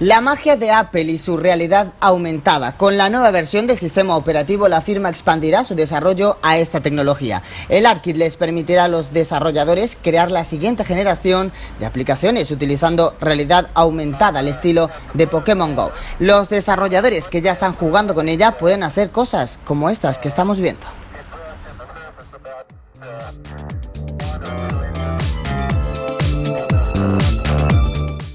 La magia de Apple y su realidad aumentada. Con la nueva versión del sistema operativo, la firma expandirá su desarrollo a esta tecnología. El ARKit les permitirá a los desarrolladores crear la siguiente generación de aplicaciones utilizando realidad aumentada al estilo de Pokémon Go. Los desarrolladores que ya están jugando con ella pueden hacer cosas como estas que estamos viendo.